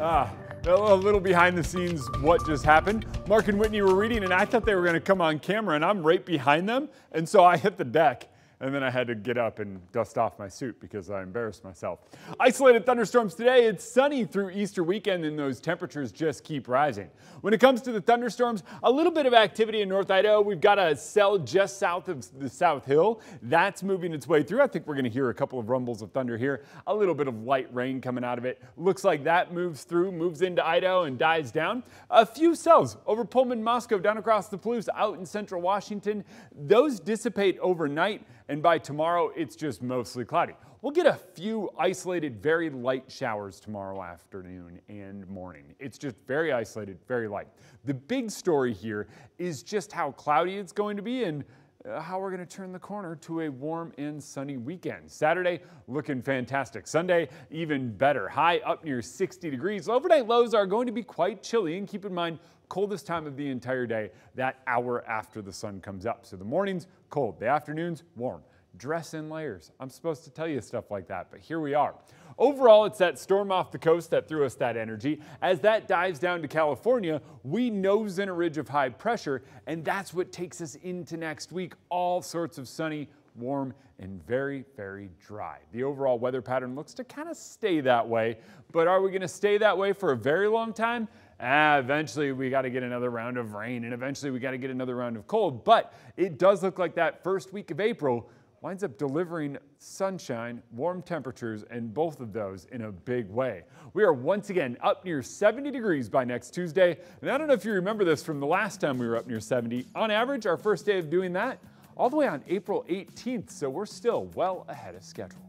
Ah, a little behind the scenes what just happened. Mark and Whitney were reading and I thought they were going to come on camera and I'm right behind them. And so I hit the deck and then I had to get up and dust off my suit because I embarrassed myself. Isolated thunderstorms today. It's sunny through Easter weekend and those temperatures just keep rising. When it comes to the thunderstorms, a little bit of activity in North Idaho. We've got a cell just south of the South Hill. That's moving its way through. I think we're going to hear a couple of rumbles of thunder here. A little bit of light rain coming out of it. Looks like that moves through, moves into Idaho and dies down. A few cells over Pullman, Moscow, down across the Palouse, out in central Washington. Those dissipate overnight and by tomorrow, it's just mostly cloudy. We'll get a few isolated, very light showers tomorrow afternoon and morning. It's just very isolated, very light. The big story here is just how cloudy it's going to be and Uh, how we're going to turn the corner to a warm and sunny weekend. Saturday looking fantastic. Sunday even better. High up near 60 degrees. Overnight lows are going to be quite chilly and keep in mind coldest time of the entire day, that hour after the sun comes up. So the mornings, cold. The afternoons, warm. Dress in layers. I'm supposed to tell you stuff like that, but here we are. Overall, it's that storm off the coast that threw us that energy. As that dives down to California, we nose in a ridge of high pressure, and that's what takes us into next week. All sorts of sunny, warm, and very, very dry. The overall weather pattern looks to kind of stay that way, but are we going to stay that way for a very long time? ah, eventually we got to get another round of rain and eventually we got to get another round of cold. But it does look like that first week of April winds up delivering sunshine, warm temperatures, and both of those in a big way. We are once again up near 70 degrees by next Tuesday. And I don't know if you remember this from the last time we were up near 70. On average, our first day of doing that, all the way on April 18th. So we're still well ahead of schedule.